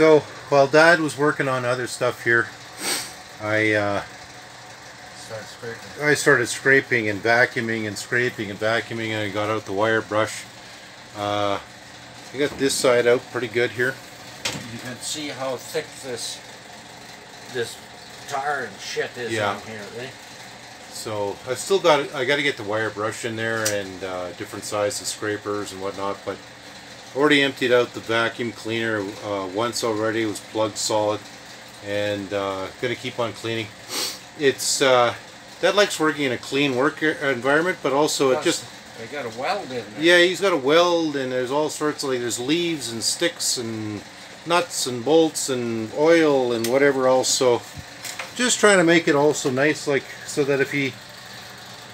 So while Dad was working on other stuff here, I uh, Start scraping. I started scraping and vacuuming and scraping and vacuuming, and I got out the wire brush. Uh, I got this side out pretty good here. You can see how thick this this tar and shit is Yeah. on here, eh? So I still got I got to get the wire brush in there and uh, different sizes scrapers and whatnot, but already emptied out the vacuum cleaner uh, once already. It was plugged solid, and uh, gonna keep on cleaning. It's uh, that likes working in a clean work environment, but also it just they got a weld in there. yeah, he's got a weld and there's all sorts of like there's leaves and sticks and nuts and bolts and oil and whatever else. So just trying to make it also nice, like so that if he,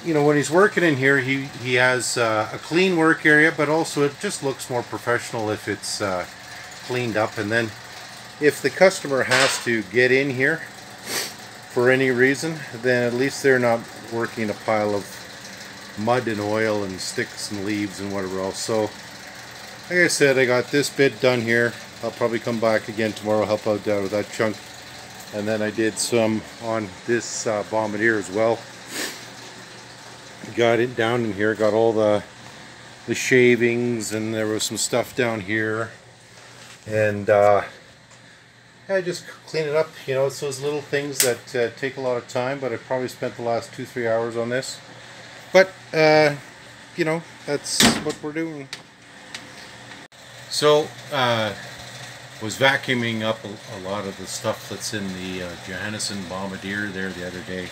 you know, when he's working in here, he he has uh, a clean work area, but also it just looks more professional if it's uh, cleaned up. And then if the customer has to get in here for any reason, then at least they're not working a pile of mud and oil and sticks and leaves and whatever else. So, like I said, I got this bit done here. I'll probably come back again tomorrow, help out down with that chunk. And then I did some on this uh, bombardier as well. Got it down in here, got all the the shavings and there was some stuff down here. And uh, I just clean it up. You know, it's those little things that uh, take a lot of time, but I probably spent the last two, three hours on this. But, uh, you know, that's what we're doing. So, uh, was vacuuming up a, a lot of the stuff that's in the uh, Johannesson Bombardier there the other day.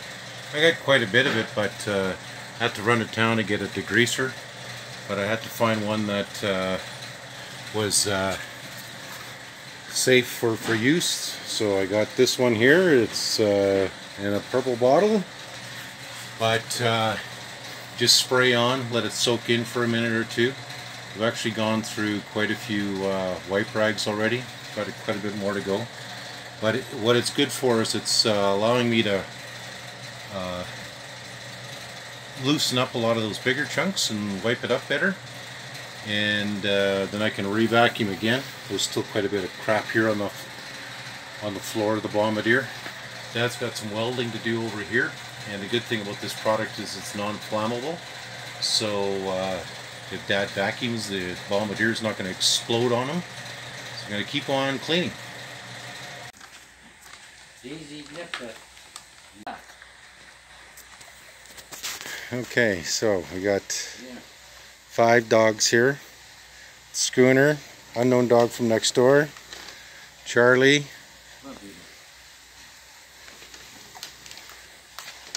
I got quite a bit of it, but uh, had to run to town to get a degreaser. But I had to find one that uh, was uh, safe for, for use. So I got this one here. It's uh, in a purple bottle. But uh, just spray on, let it soak in for a minute or two. I've actually gone through quite a few uh, wipe rags already. Got a, quite a bit more to go. But it, what it's good for is it's uh, allowing me to loosen up a lot of those bigger chunks and wipe it up better. And uh, then I can re-vacuum again. There's still quite a bit of crap here on the on the floor of the bombardier. Dad's got some welding to do over here. And the good thing about this product is it's non-flammable. So uh, if Dad vacuums, the bombardier is not going to explode on him. So I'm going to keep on cleaning. Easy nip it. Okay, so we got five dogs here. Schooner, unknown dog from next door. Charlie,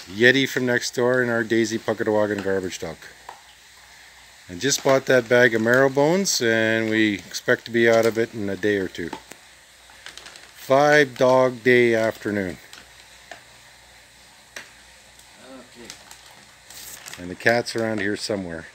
Yeti from next door, and our Daisy Pukatawagan garbage dog. I just bought that bag of marrow bones, and we expect to be out of it in a day or two. Five dog day afternoon. And the cat's around here somewhere.